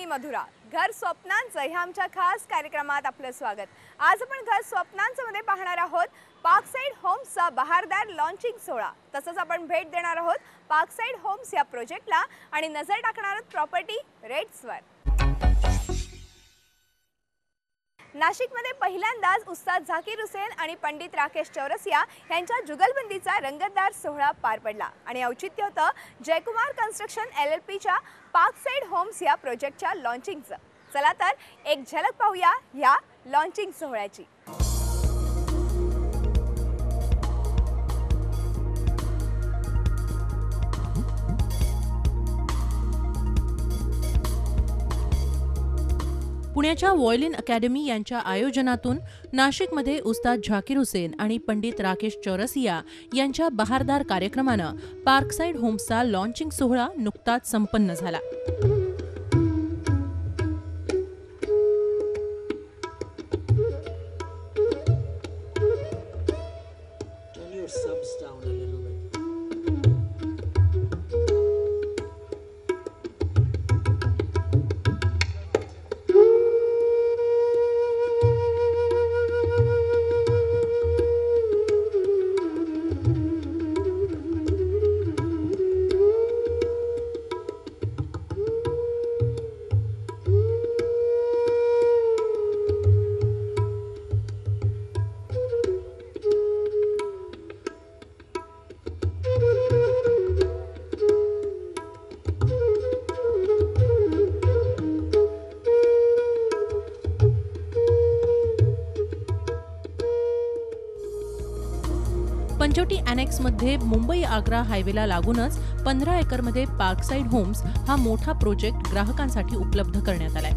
मी मधुरा. घर स्वप्नांचं ह्या आमच्या खास कार्यक्रमात आपलं स्वागत. आज आपण घर स्वप्नांचं मध्ये पाहणार आहोत पार्कसाईड होम्सचा बहारदार लॉन्चिंग सोहळा. तसंच आपण भेट देणार आहोत पार्कसाईड होम्स या प्रोजेक्टला आणि नजर टाकणार आहोत प्रॉपर्टी रेट्सवर नाशिकमध्ये पहिल्यांदाच उस्ताद झाकीर हुसेन आणि पंडित राकेश चौरसिया यांच्या जुगलबंदीचा रंगतदार सोहळा पार पडला. आणि औचित्य होतं जयकुमार कन्स्ट्रक्शन एल एल पीच्या पार्कसाईड होम्स या प्रोजेक्टच्या लॉन्चिंगचं चला तर एक झलक पाहूया या लॉन्चिंग सोहळ्याची. पुण्याच्या वॉयलिन अकॅडमी यांच्या आयोजनातून नाशिकमध्ये उस्ताद झाकीर हुसेन आणि पंडित राकेश चौरसिया यांच्या बहारदार कार्यक्रमानं पार्कसाईड होम्सचा लॉन्चिंग सोहळा नुकताच संपन्न झाला Turn your subs down a little bit. Panchavati अॅनेक्समध्ये Mumbai Agra हायवेला लागूनच पंधरा एकरमध्ये पार्कसाईड होम्स हा मोठा प्रोजेक्ट ग्राहकांसाठी उपलब्ध करण्यात आलाय.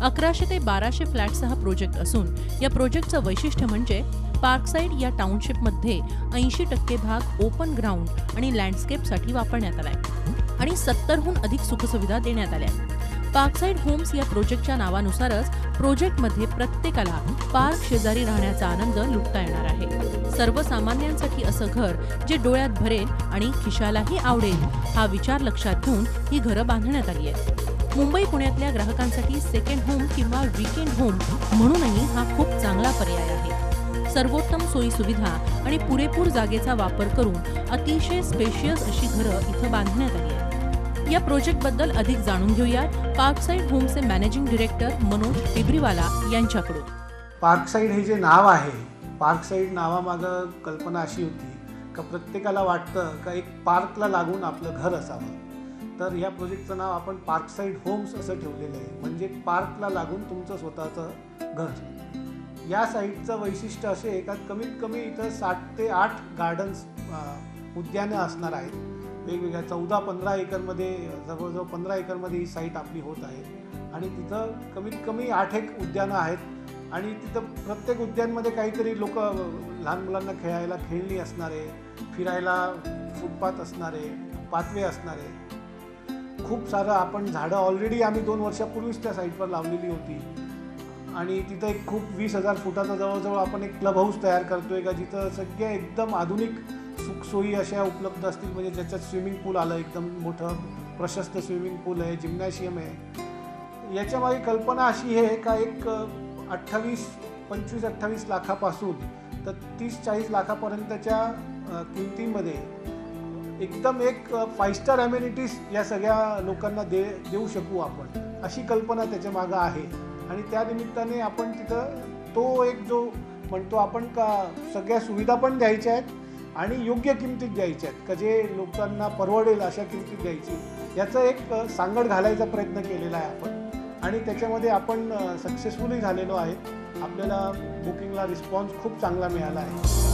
अकराशे ते बाराशे फ्लॅटचा हा प्रोजेक्ट असून या प्रोजेक्टचं वैशिष्ट्य म्हणजे पार्कसाईड या टाउनशिपमध्ये ऐंशी टक्के भाग ओपन ग्राउंड आणि लँडस्केपसाठी वापरण्यात आलाय आणि सत्तरहून अधिक सुखसुविधा देण्यात आल्या. पार्कसाईड होम्स या प्रोजेक्टच्या नावानुसारच प्रोजेक्टमध्ये प्रत्येकाला पार्क शेजारी राहण्याचा आनंद लुटता येणार आहे. सर्वसामान्यांसाठी असं घर जे डोळ्यात भरेल आणि खिशालाही आवडेल हा विचार लक्षात घेऊन ही घरं बांधण्यात आली आहेत. मुंबई पुण्यातल्या ग्राहकांसाठी सेकंड होम किंवा वीकेंड होम म्हणूनही हा खूप चांगला पर्याय आहे. सर्वोत्तम सोयी सुविधा आणि पुरेपूर जागेचा वापर करून अतिशय स्पेशियस अशी घरं इथं बांधण्यात आली आहेत. या प्रोजेक्टबद्दल अधिक जाणून घेऊया पार्कसाईड होमचे मॅनेजिंग डिरेक्टर मनोज टिबरीवाला यांच्याकडून. पार्कसाईड हे जे नाव आहे पार्कसाईड नावामागं कल्पना अशी होती का प्रत्येकाला वाटतं का एक पार्कला लागून आपलं घर असावं. तर या प्रोजेक्टचं नाव आपण पार्कसाईड होम्स असं ठेवलेलं आहे. म्हणजे पार्कला लागून तुमचं स्वतःचं घर. या साईडचं वैशिष्ट्य असे आहे का कमीत कमी इथं साठ ते आठ गार्डन्स उद्यानं असणार आहेत. वेगवेगळ्या चौदा पंधरा एकरमध्ये जवळजवळ पंधरा एकरमध्ये ही साईट आपली होत आहे. आणि तिथं कमीत कमी आठ एक उद्यानं आहेत. आणि तिथं प्रत्येक उद्यानमध्ये काहीतरी लोक लहान मुलांना खेळायला खेळणी असणारे फिरायला फुटपाथ असणारे पाथवे असणारे. खूप सारं आपण झाडं ऑलरेडी आम्ही दोन वर्षापूर्वीच त्या साईटवर लावलेली होती. आणि तिथं एक खूप वीस हजार फुटाचा जवळजवळ आपण एक क्लब हाऊस तयार करतोय का जिथं सगळे एकदम आधुनिक सुखसोयी अशा उपलब्ध असतील म्हणजे ज्याच्यात स्विमिंग पूल आलं एकदम मोठं प्रशस्त स्विमिंग पूल आहे जिम्नॅशियम आहे. याच्यामागे कल्पना अशी आहे का एक अठ्ठावीस पंचवीस अठ्ठावीस लाखापासून तर तीस चाळीस लाखापर्यंतच्या किमतीमध्ये एकदम एक फाईव्ह स्टार ॲम्युनिटीज या सगळ्या लोकांना दे देऊ शकू आपण अशी कल्पना त्याच्या मागं आहे. आणि त्या निमित्ताने आपण तिथं तो एक जो म्हणतो आपण का सगळ्या सुविधा पण द्यायच्या आहेत आणि योग्य किमतीत द्यायच्या आहेत. का जे लोकांना परवडेल अशा किमतीत द्यायची. याचा एक सांगड घालायचा प्रयत्न केलेला आहे आपण. आणि त्याच्यामध्ये आपण सक्सेसफुली झालेलो आहे. आपल्याला बुकिंगला रिस्पॉन्स खूप चांगला मिळाला आहे.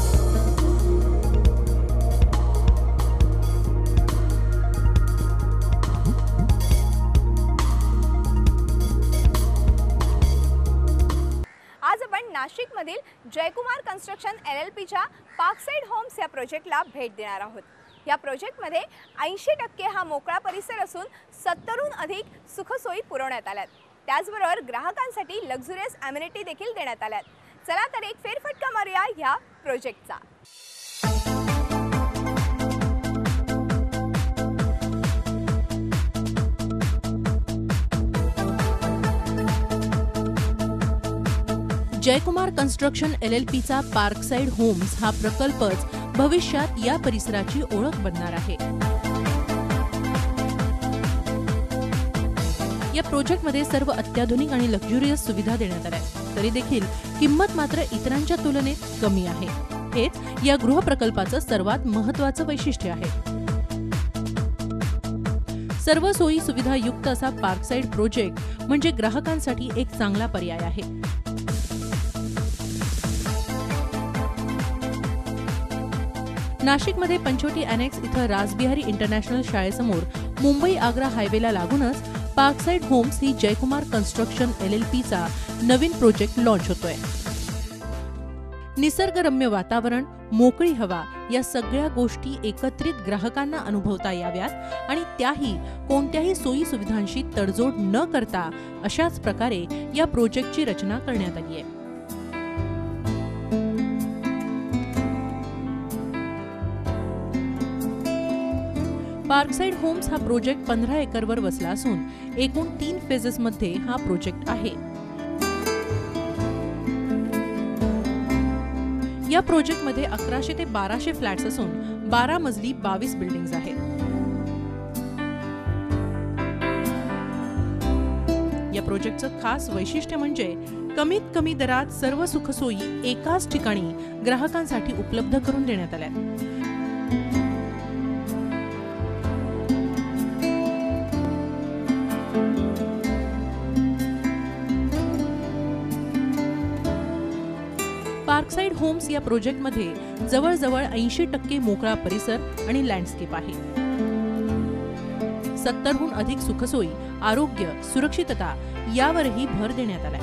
नाशिकमधील जयकुमार कन्स्ट्रक्शन एल एल पीच्या पार्कसाईड होम्स या प्रोजेक्टला भेट देणार आहोत. या प्रोजेक्टमध्ये ऐंशी टक्के हा मोकळा परिसर असून सत्तरहून अधिक सुखसोयी पुरवण्यात आल्यात. त्याचबरोबर ग्राहकांसाठी लक्झुरियस अम्युनिटी देखील देण्यात आल्यात. चला तर एक फेरफटका मारूया ह्या प्रोजेक्टचा. जयकुमार कन्स्ट्रक्शन एल एल पीचा पार्कसाईड होम्स हा प्रकल्पच भविष्यात या परिसराची ओळख बनणार आहे. या प्रोजेक्टमध्ये सर्व अत्याधुनिक आणि लक्झुरियस सुविधा देण्यात आल्या. आहेत. तरी देखील किंमत मात्र इतरांच्या तुलनेत कमी आहे. हेच या गृहप्रकल्पाचं सर्वात महत्वाचं वैशिष्ट्य आहे. सर्व सोयी सुविधा युक्त असा पार्कसाईड प्रोजेक्ट म्हणजे ग्राहकांसाठी एक चांगला पर्याय आहे. नाशिकमध्ये पंचवटी अनेक्स इथं रासबिहारी इंटरनॅशनल शाळेसमोर मुंबई आग्रा हायवेला लागूनच पार्कसाईड होम्स ही जयकुमार कन्स्ट्रक्शन एल एल पीचा नवीन प्रोजेक्ट लॉन्च होतोय. निसर्गरम्य वातावरण मोकळी हवा या सगळ्या गोष्टी एकत्रित ग्राहकांना अनुभवता याव्यात आणि त्याही कोणत्याही सोयी सुविधांशी तडजोड न करता अशाच प्रकारे या प्रोजेक्टची रचना करण्यात आली आहे. पार्कसाईड होम्स हा प्रोजेक्ट पंधरा एकरवर वसला असून एकूण तीन फेजेसमध्ये हा प्रोजेक्ट आहे. या प्रोजेक्टमध्ये अकराशे ते बाराशे फ्लॅट्स असून बारा मजली बावीस बिल्डिंग्स आहेत. या प्रोजेक्टचं खास वैशिष्ट्य म्हणजे कमीत कमी दरात सर्व सुखसोयी एकाच ठिकाणी ग्राहकांसाठी उपलब्ध करून देण्यात आल्या. पार्कसाईड होम्स या प्रोजेक्टमध्ये जवळजवळ ऐंशी टक्के मोकळा परिसर आणि लँडस्केप आहे. सत्तरहून अधिक सुखसोयी आरोग्य सुरक्षितता यावरही भर देण्यात आलाय.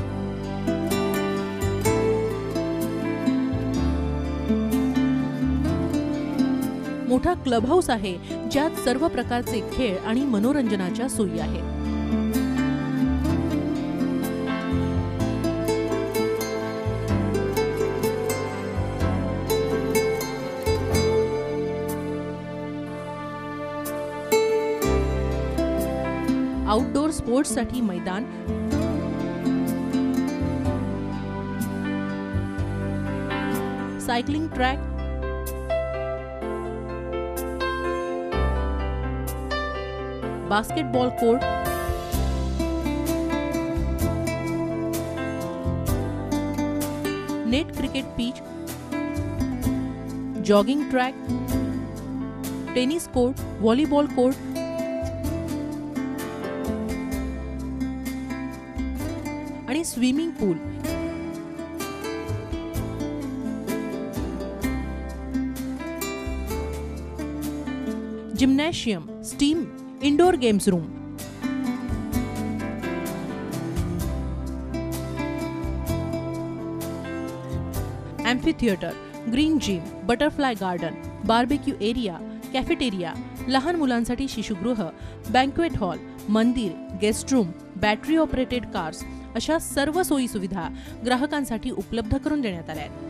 मोठा क्लब हाऊस आहे ज्यात सर्व प्रकारचे खेळ आणि मनोरंजनाच्या सोयी आहेत. स्पोर्ट्ससाठी मैदान. Cycling track. Basketball court. Net cricket pitch. Jogging track. Tennis court, volleyball court. Swimming pool gymnasium steam indoor games room theatre green gym butterfly garden barbecue area cafeteria लहान मुलांसाठी शिशुगृह बँक्वेट हॉल मंदिर guest room battery operated cars अशा सर्व सोयी सुविधा ग्राहकांसाठी उपलब्ध करून देण्यात आल्या आहेत.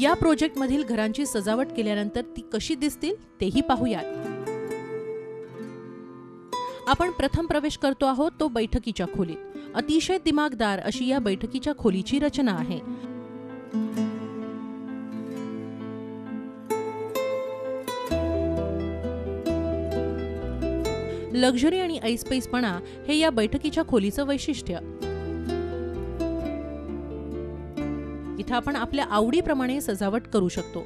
या प्रोजेक्टमधील घरांची सजावट केल्यानंतर ती कशी दिसतील तेही पाहूयात. आपण प्रथम प्रवेश करतो आहोत तो बैठकीच्या खोलीत. अतिशय दिमागदार अशी या बैठकीच्या खोलीची रचना आहे. लक्झरी आणि ऐसपैसपणा हे या बैठकीच्या खोलीचं वैशिष्ट्य. इथं आपण आपल्या आवडीप्रमाणे सजावट करू शकतो.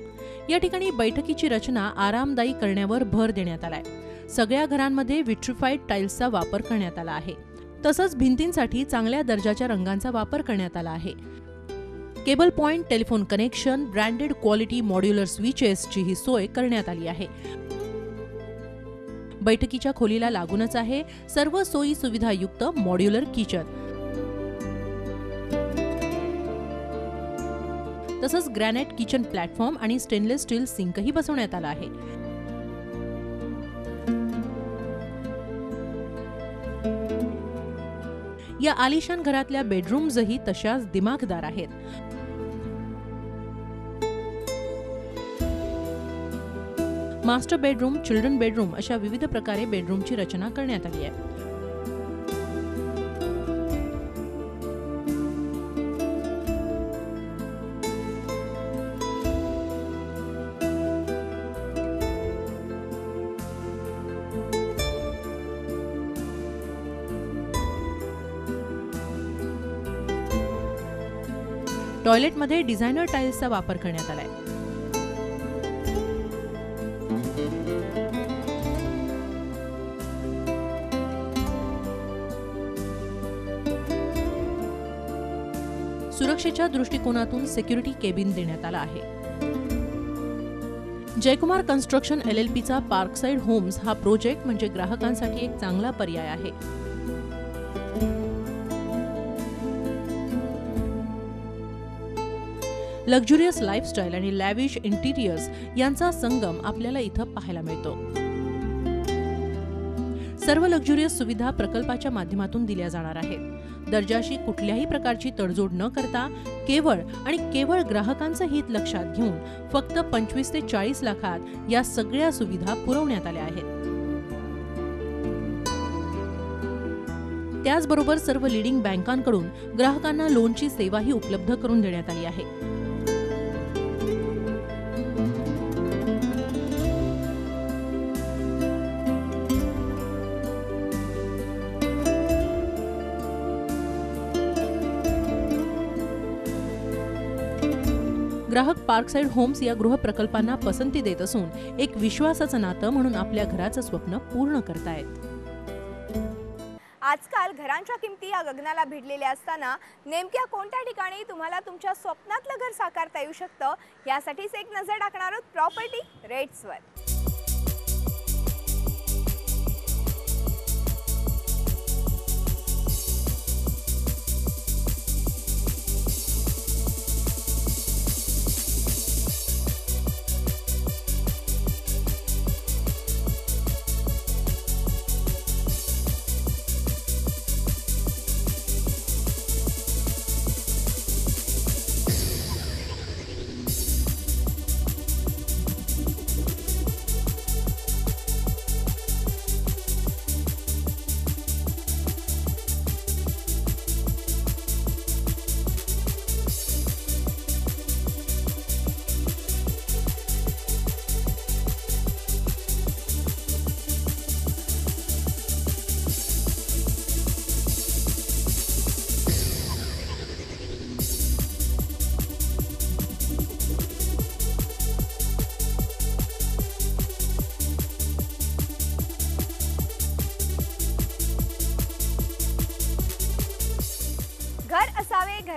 या ठिकाणी बैठकीची रचना आरामदायी करण्यावर भर देण्यात आलाय. सगळ्या घरांमध्ये विट्रिफाईड टाईल्सचा वापर करण्यात आला आहे. तसंच भिंतींसाठी चांगल्या दर्जाच्या रंगांचा वापर करण्यात आला आहे. Cable point telephone connection branded quality modular स्विचेसची ही सोय करण्यात आली आहे. बैठकीच्या खोलीला लागूनच आहे सर्व सोयी सुविधायुक्त मॉड्युलर किचन. तसंच ग्रॅनाइट किचन प्लॅटफॉर्म आणि स्टेनलेस स्टील सिंकही बसवण्यात आला आहे. या आलिशान घरातल्या बेडरूम्सही तशाच दिमागदार आहेत. मास्टर बेडरूम चिल्ड्रन बेडरूम अशा विविध प्रकारे बेडरूमची रचना करण्यात आली आहे. टॉयलेटमध्ये डिझायनर टाईल्सचा वापर करण्यात आलाय. सुरक्षेच्या दृष्टिकोनातून सिक्युरिटी केबिन देण्यात आला आहे. जयकुमार कन्स्ट्रक्शन एल एल पीचा पार्कसाईड होम्स हा प्रोजेक्ट म्हणजे ग्राहकांसाठी एक चांगला पर्याय आहे. लक्झुरियस लाईफस्टाईल आणि लॅविश इंटिरियर्स यांचा संगम आपल्याला इथं पाहायला मिळतो. सर्व लक्झुरियस सुविधा प्रकल्पाच्या माध्यमातून दिल्या जाणार आहेत. दर्जाशी कुठल्याही प्रकारची तडजोड न करता केवळ आणि केवळ ग्राहकांचं हित लक्षात घेऊन फक्त पंचवीस ते चाळीस लाखात या सगळ्या सुविधा पुरवण्यात आल्या आहेत. त्याचबरोबर सर्व लिडिंग बँकांकडून ग्राहकांना लोनची सेवाही उपलब्ध करून देण्यात आली आहे. ग्राहक पार्कसाईड होम्स या गृहप्रकल्पांना पसंती देत असून एक विश्वासाचं नातं म्हणून आपल्या घराचं स्वप्न पूर्ण करतायत. आजकाल घरांच्या किमती या गगनाला भिडलेल्या असताना नेमक्या कोणत्या ठिकाणी तुम्हाला तुमच्या स्वप्नातलं घर साकारता येऊ शकतं? यासाठीच एक नजर टाकणार आहोत प्रॉपर्टी रेट्सवर.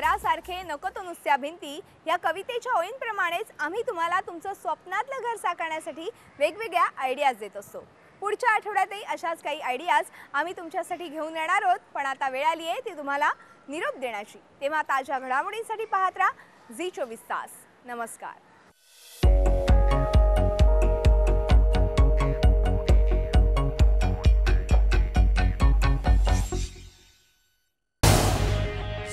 घरासारखे नको तो नुसत्या भिंती या कवितेच्या ओळींप्रमाणेच आम्ही तुम्हाला तुमचं स्वप्नातलं घर साकारण्यासाठी वेगवेगळ्या आयडियाज देत असतो. पुढच्या आठवड्यातही अशाच काही आयडियाज आम्ही तुमच्यासाठी घेऊन येणार आहोत पण आता वेळ आली आहे ती तुम्हाला निरोप देण्याची. तेव्हा ताज्या घडामोडींसाठी पाहत राहा झी चोवीस तास. नमस्कार.